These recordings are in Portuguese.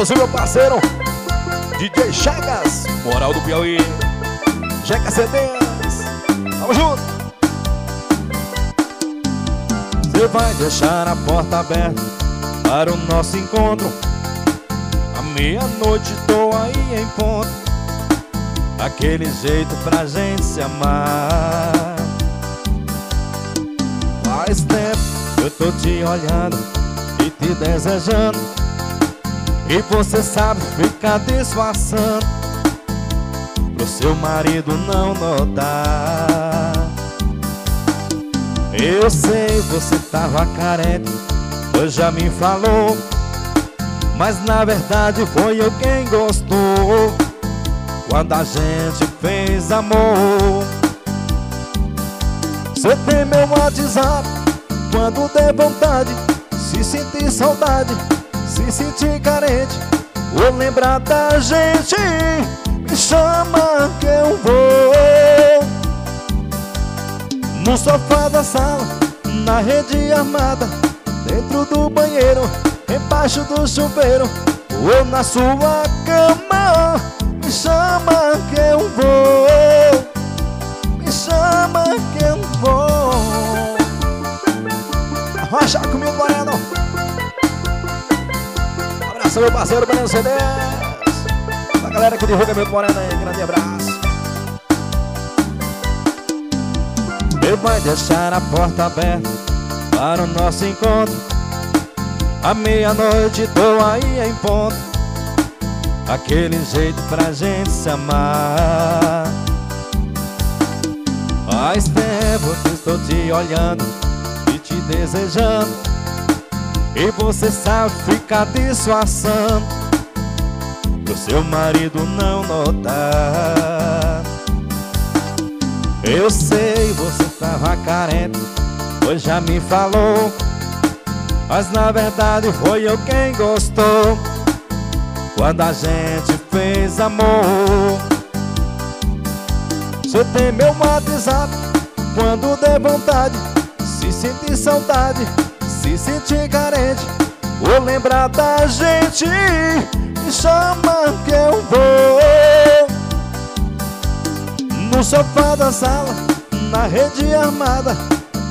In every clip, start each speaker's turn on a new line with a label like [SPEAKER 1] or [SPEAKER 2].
[SPEAKER 1] Alôzinho, meu parceiro. DJ Chegas, moral do Piauí. Chegas CDs Tamo junto. Você vai deixar a porta aberta Para o nosso encontro. À meia-noite tô aí em ponto. Aquele jeito pra gente se amar. Faz tempo eu tô te olhando e te desejando E você sabe ficar disfarçando Pro seu marido não notar. Eu sei, você tava carente Pois já me falou Mas na verdade foi eu quem gostou. Quando a gente fez amor Você tem meu WhatsApp quando der vontade, se sentir saudade, se sentir carente Ou lembrar da gente, me chama que eu vou. No sofá da sala, na rede armada Dentro do banheiro, embaixo do chuveiro Ou na sua cama, me chama que eu vou. Me chama que eu vou. Rocha comigo, Moreno. Abraço, meu parceiro, Moreno CDs. A galera que divulga meu Moreno aí, grande abraço. Meu vai deixar a porta aberta para o nosso encontro. À meia-noite tô aí em ponto. Aquele jeito pra gente se amar. Faz tempo que estou te olhando te desejando E você sabe ficar disfarçando Pro seu marido não notar. Eu sei, você tava carente Pois já me falou. Mas na verdade foi eu quem gostou Quando a gente fez amor. Você tem meu WhatsApp Quando der vontade se sentir saudade, sentir carente Ou lembrar da gente Me chama que eu vou. No sofá da sala, na rede armada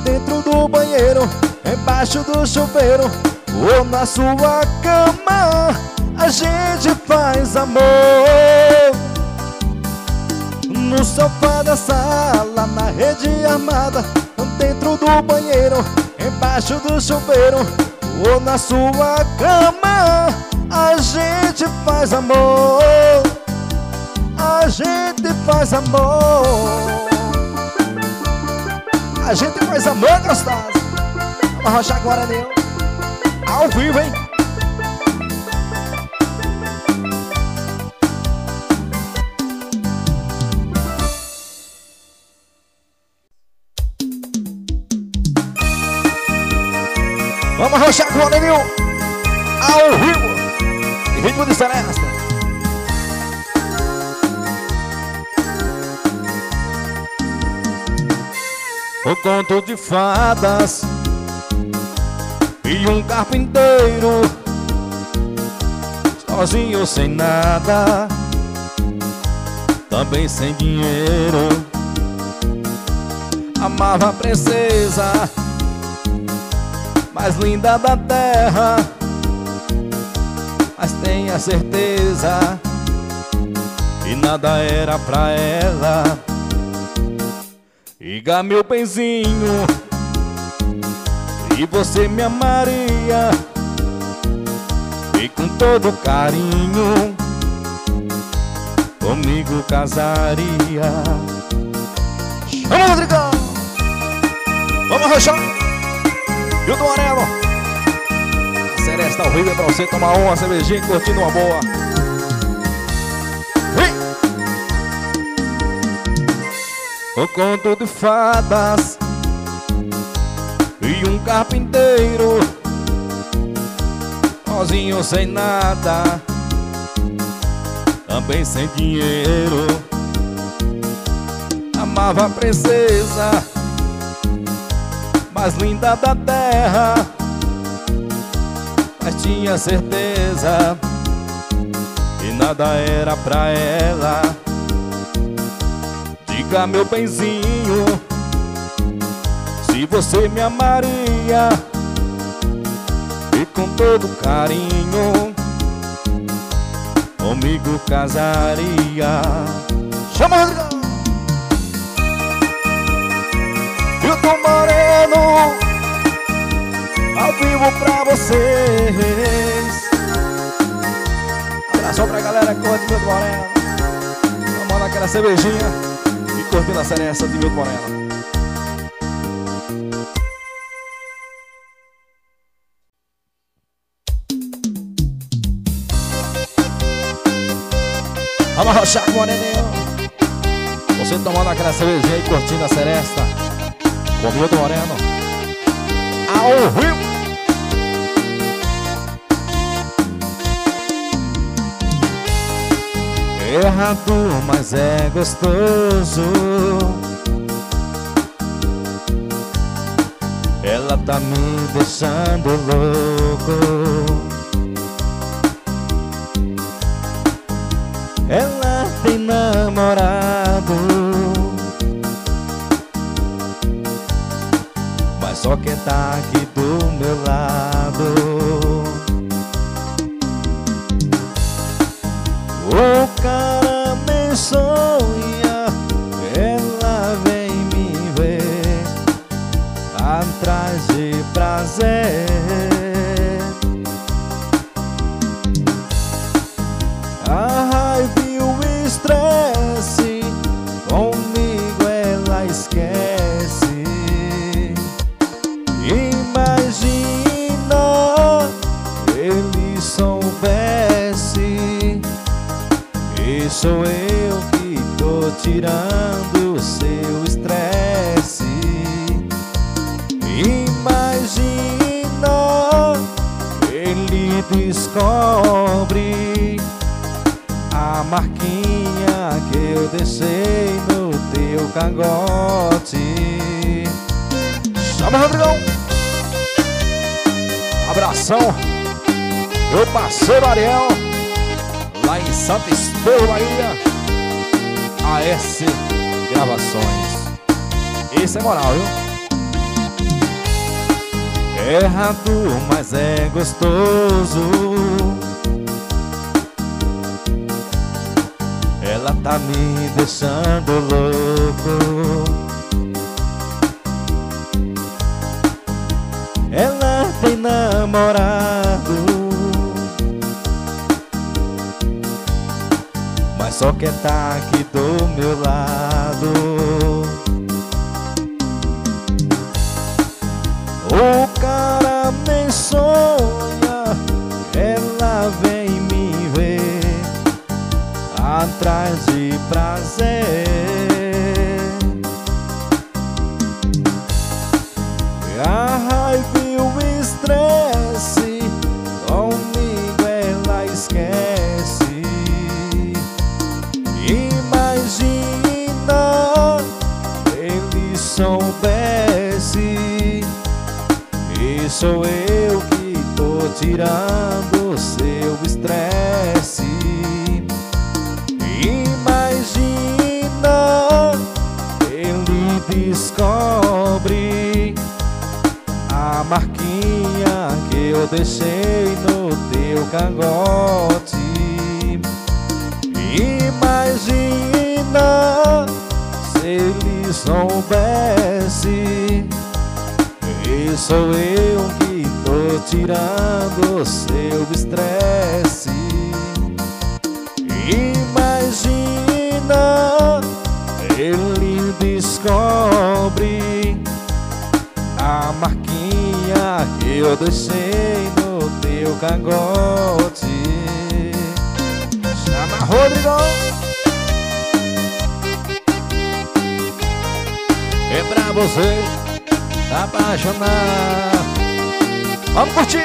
[SPEAKER 1] Dentro do banheiro, embaixo do chuveiro Ou na sua cama A gente faz amor. No sofá da sala, na rede armada dentro do banheiro, embaixo do chuveiro ou na sua cama. A gente faz amor, a gente faz amor. A gente faz amor gostosa. Vamos arrochar agora, Neu. Ao vivo, hein? Vamos arrochar com o Adenil Ao vivo. Em ritmo de Celesta O conto de fadas. E um carpinteiro. Sozinho sem nada. Também sem dinheiro. Amava a princesa mais linda da terra Mas tenha certeza Que nada era pra ela Liga meu benzinho E você me amaria E com todo carinho Comigo casaria Vamos, Rodrigão! Vamos, Rochão! E do Amarelo A Seresta ao vivo é pra você tomar uma cervejinha curtindo uma boa. Vem! O conto de fadas E um carpinteiro Sozinho sem nada Também sem dinheiro. Amava a princesa mais linda da terra. Mas tinha certeza nada era pra ela. Diga meu benzinho Se você me amaria E com todo carinho Comigo casaria. Chama Rodrigão Milton Moreno Ao vivo pra vocês. Abração pra galera que curte Milton Moreno. Tomando aquela cervejinha E curtindo a seresta de Milton Moreno. Vamos rochar com o Você tomando aquela cervejinha e curtindo a seresta Com Milton Moreno Ao vivo errado, mas é gostoso. Ela tá me deixando louco. Ela tem namorado, só quem tá aqui do meu lado. O cara me lá em Santa Esporro, Bahia. AS Gravações. Esse é moral, viu? Errado, mas é gostoso. Ela tá me deixando louco. Ela tem namorado. Só quer tá aqui do meu lado. O cara me sonha Ela vem me ver. Atrás de prazer tirando seu estresse. Imagina ele descobre A marquinha que eu deixei no teu cangote. Imagina se ele soubesse E sou eu que tirando seu estresse. Imagina ele descobre A marquinha que eu deixei no teu cangote. Chama Rodrigo. É pra você apaixonar Vamos curtir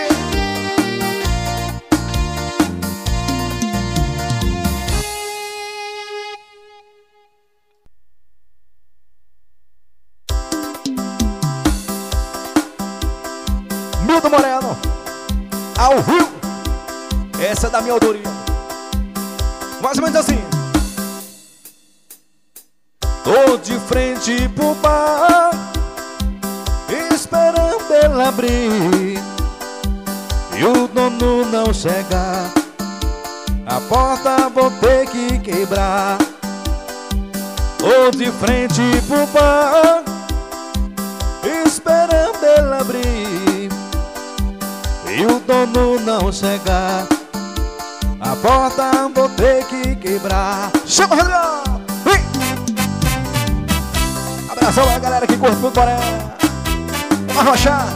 [SPEAKER 1] Milton Moreno Ao vivo Essa é da minha autoria mais ou menos assim. Tô de frente pro bar, esperando ela abrir. O dono não chegar, a porta vou ter que quebrar. Tô de frente pro bar, esperando ela abrir. E o dono não chegar, a porta vou ter que quebrar Chama! Vem! Abração a galera que curte muito Boré Vamos arrochar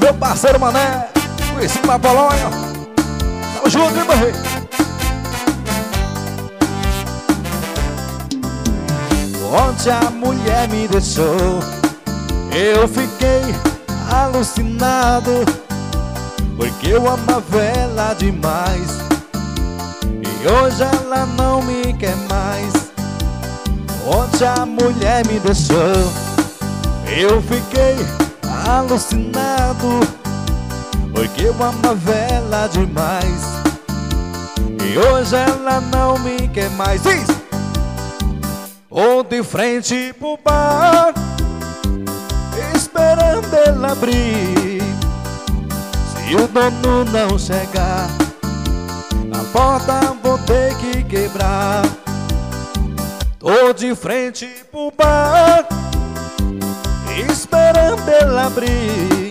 [SPEAKER 1] Meu parceiro Mané Conhecido na Polônia Tamo junto, hein, rei? Onde a mulher me deixou Eu fiquei alucinado Porque eu amava ela demais. E hoje ela não me quer mais. Onde a mulher me deixou Eu fiquei alucinado Porque eu amava ela demais. E hoje ela não me quer mais. Diz! Ou de frente pro bar Esperando ela abrir. Se o dono não chegar a porta vou ter que quebrar. Tô de frente pro bar Esperando ele abrir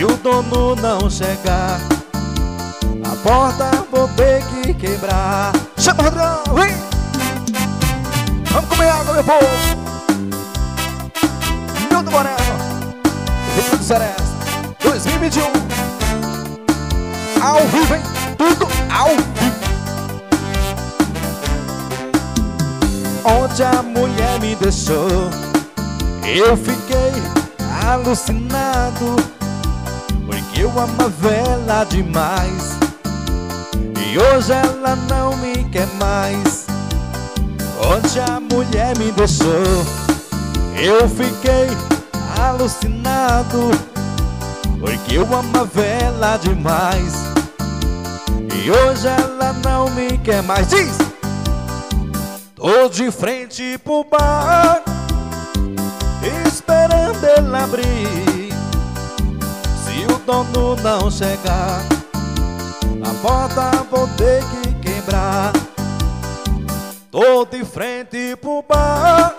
[SPEAKER 1] Se o dono não chegar A porta vou ter que quebrar Chama Rodrigão, vem! Vamos comer água, meu povo! Milton Moreno Rio de Seresta 2021 Ao vivo, hein? tudo ao vivo. Onde a mulher me deixou, eu fiquei alucinado, eu amava ela demais. E hoje ela não me quer mais. Onde a mulher me deixou, eu fiquei alucinado, porque eu amava ela demais. E hoje ela não me quer mais Diz! Tô de frente pro bar Esperando ela abrir dono não chegar. A porta vou ter que quebrar. Tô de frente pro bar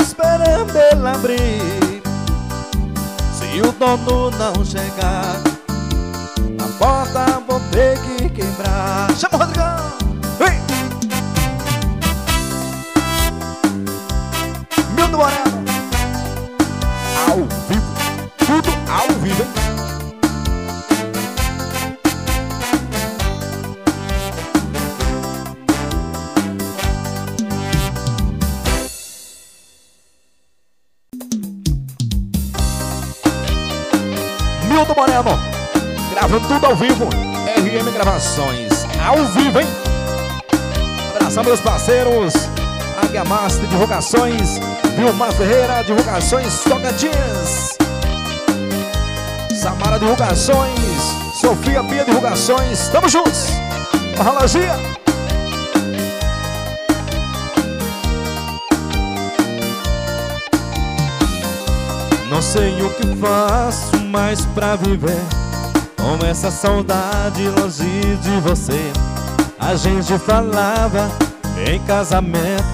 [SPEAKER 1] Esperando ela abrir. Se o dono não chegar porta vou ter que quebrar. Chama o Rodrigão! Ao vivo. RM Gravações, ao vivo, hein? Abração, meus parceiros. Águia Master Divulgações, Vilmar Ferreira Divulgações Tocantins. Samara Divulgações, Sofia Pia Divulgações. Tamo juntos. Arrologia. Não sei o que faço mais pra viver com essa saudade longe de você A gente falava em casamento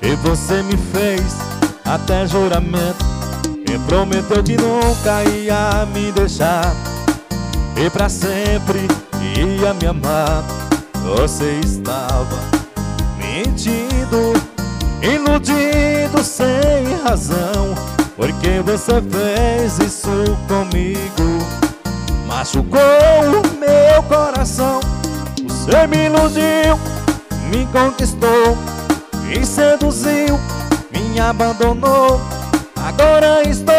[SPEAKER 1] E você me fez até juramento E prometeu que nunca ia me deixar E pra sempre ia me amar. Você estava mentindo Iludido sem razão Porque você fez isso comigo Machucou o meu coração. Você me iludiu, me conquistou Me seduziu, me abandonou. Agora estou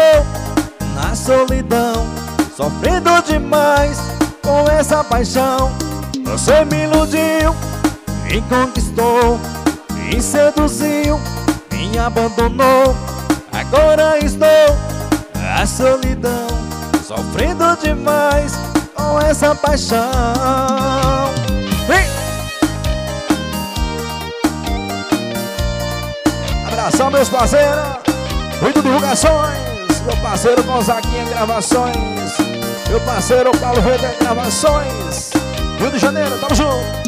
[SPEAKER 1] na solidão Sofrendo demais com essa paixão. Você me iludiu, me conquistou Me seduziu, me abandonou. Agora estou na solidão sofrendo demais com essa paixão. Vem! Abração, meus parceiros! Muito divulgações! Meu parceiro Gonzaguinha Gravações! Meu parceiro Paulo Veda Gravações! Rio de Janeiro, tamo junto!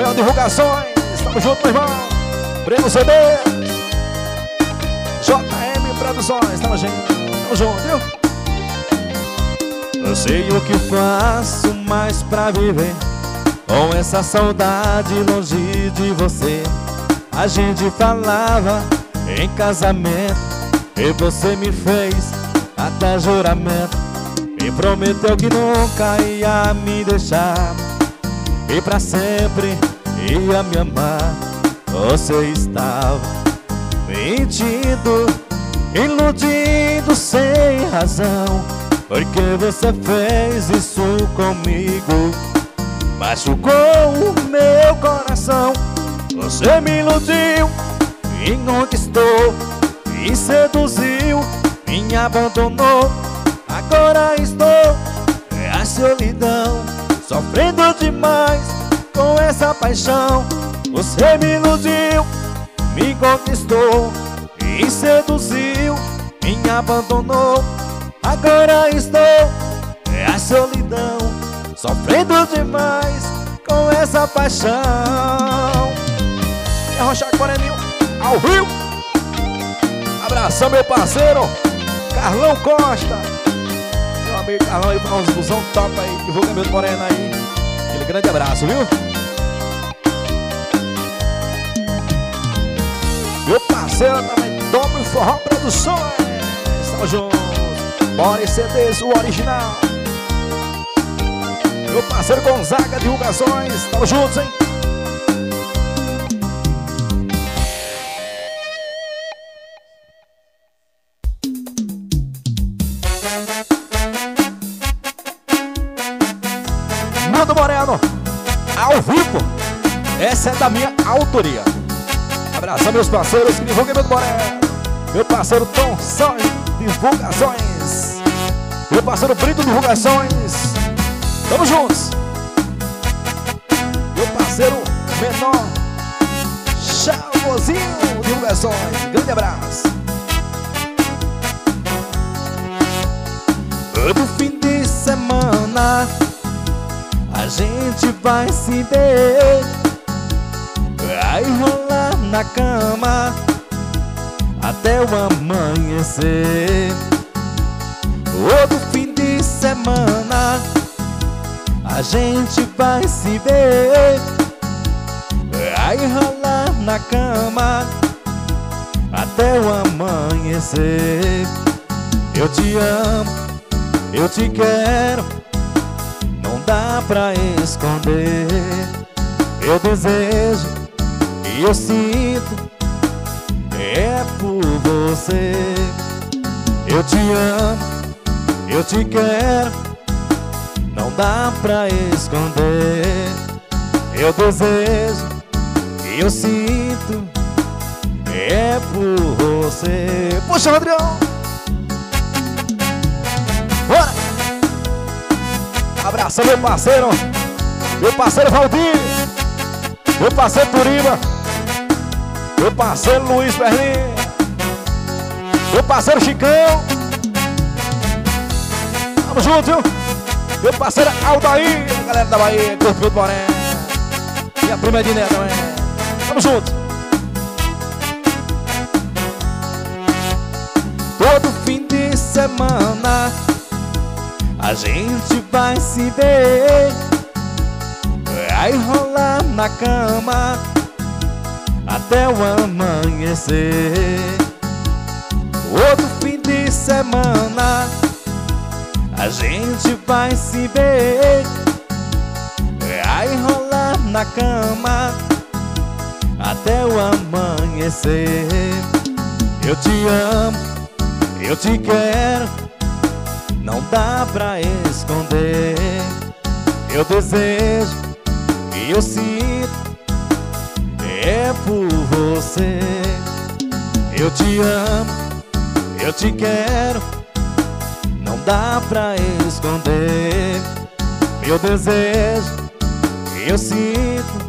[SPEAKER 1] É o Divulgações, tamo junto, meu irmão! Prêmio CD! JM Produções, tamo junto! Tamo junto, viu? Eu sei o que faço mais pra viver. Com essa saudade longe de você. A gente falava em casamento. E você me fez até juramento. E prometeu que nunca ia me deixar. E pra sempre ia me amar. Você estava mentindo Iludindo sem razão porque você fez isso comigo. Machucou o meu coração. Você me iludiu Me conquistou Me seduziu Me abandonou. Agora estou É a solidão Sofrendo demais Com essa paixão. Você me iludiu Me conquistou Me seduziu Me abandonou. Agora estou é a solidão Sofrendo demais com essa paixão. E arrochar Moreninho ao Rio. Abração meu parceiro Carlão Costa. Meu amigo Carlão aí, uma busão top aí Divulga meu moreno aí. Aquele grande abraço, viu? Meu parceiro também, Domo Forró Produções. Estamos juntos. Bora CDs, o original. Meu parceiro Gonzaga Divulgações Tamo juntos, hein? Mundo Moreno Ao vivo. Essa é da minha autoria. Abração meus parceiros que divulguem Mundo Moreno Meu parceiro Tom Sonho Divulgações meu parceiro Brito Divulgações. Tamo juntos. Meu parceiro Menor Chavozinho Divulgações. Grande abraço. Todo fim de semana a gente vai se ver. Vai rolar na cama até o amanhecer. Todo fim de semana a gente vai se ver. Vai rolar na cama até o amanhecer. Eu te amo, eu te quero Não dá pra esconder. Eu desejo e eu sinto você Eu te amo eu te quero, não dá pra esconder. Eu desejo e eu sinto, é por você. Puxa, Rodrigo! Bora! Abração, meu parceiro, meu parceiro Valdir, meu parceiro Turiba, meu parceiro Luiz Berlim, meu parceiro Chicão. Tamo junto, viu? Meu parceiro Aldair, galera da Bahia, Corpo do Boré. E a prima Ediné também. Tamo junto. Todo fim de semana a gente vai se ver. Vai rolar na cama até o amanhecer. Outro fim de semana. A gente vai se ver. Vai rolar na cama Até o amanhecer. Eu te amo, eu te quero. Não dá pra esconder. Eu desejo e eu sinto É por você. Eu te amo, eu te quero não dá pra esconder Meu desejo Eu sinto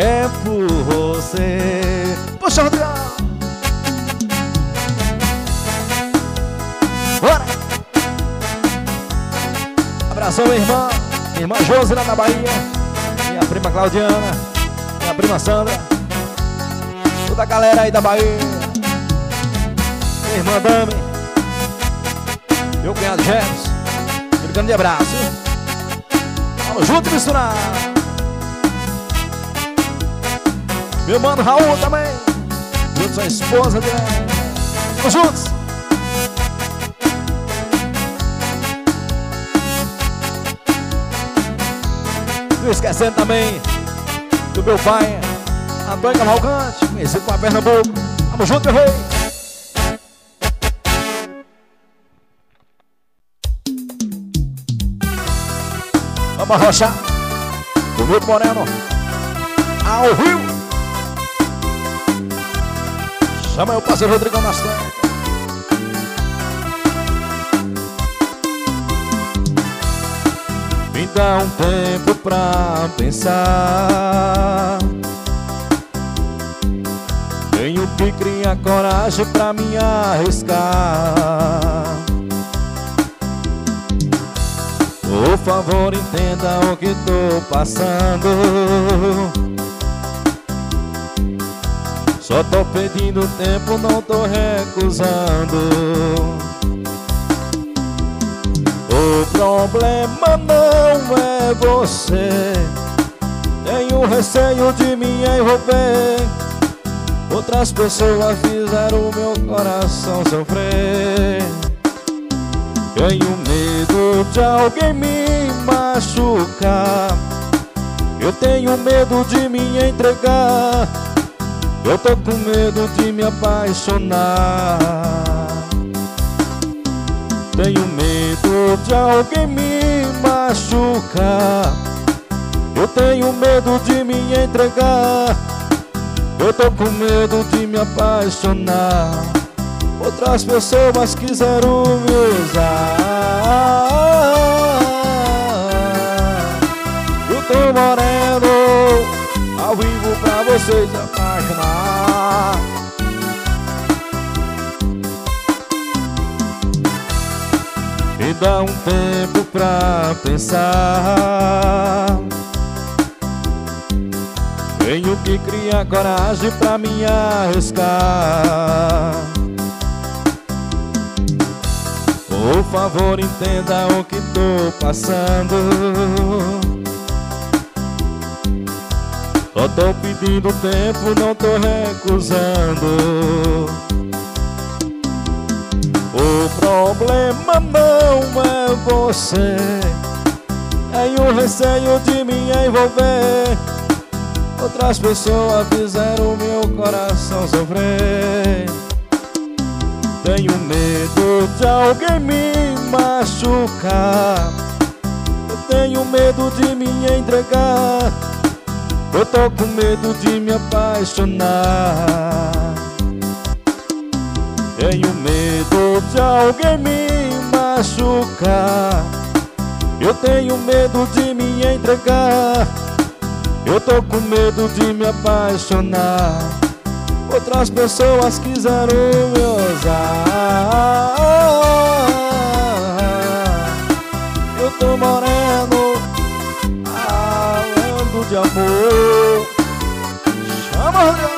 [SPEAKER 1] é por você. Puxa, Rodrigo! Bora! Abração, minha irmã, minha irmã Josi lá da Bahia, minha prima Claudiana, minha prima Sandra, toda a galera aí da Bahia, minha irmã Dami, meu cunhado Jefferson, um grande abraço. Vamos junto misturar. Meu mano Raul também. Junto sua esposa dele. Vamos juntos. Não esquecendo também do meu pai, Antônio Cavalcante, conhecido como a Pernambuco. Vamos junto, meu rei. Vamos arrochar. O meu Moreno. Ao Rio. Chama o parceiro Rodrigão nas Me dá um tempo pra pensar Tenho que criar coragem pra me arriscar favor entenda o que tô passando. Só tô pedindo tempo, não tô recusando. O problema não é você. Tenho receio de me envolver. Outras pessoas fizeram o meu coração sofrer Tenho medo de alguém me machucar. Eu tenho medo de me entregar. Eu tô com medo de me apaixonar. Tenho medo de alguém me machucar. Eu tenho medo de me entregar. Eu tô com medo de me apaixonar Outras pessoas quiseram me usar. Eu tô moreno ao vivo pra vocês apaixonar Me dá um tempo pra pensar. Tenho que criar coragem pra me arriscar Por favor entenda o que tô passando. Só tô pedindo tempo, não tô recusando. O problema não é você É o receio de me envolver. Outras pessoas fizeram meu coração sofrer Tenho medo de alguém me machucar. Eu tenho medo de me entregar. Eu tô com medo de me apaixonar. Tenho medo de alguém me machucar. Eu tenho medo de me entregar. Eu tô com medo de me apaixonar Outras pessoas quiseram me usar Eu tô moreno de amor. Chama,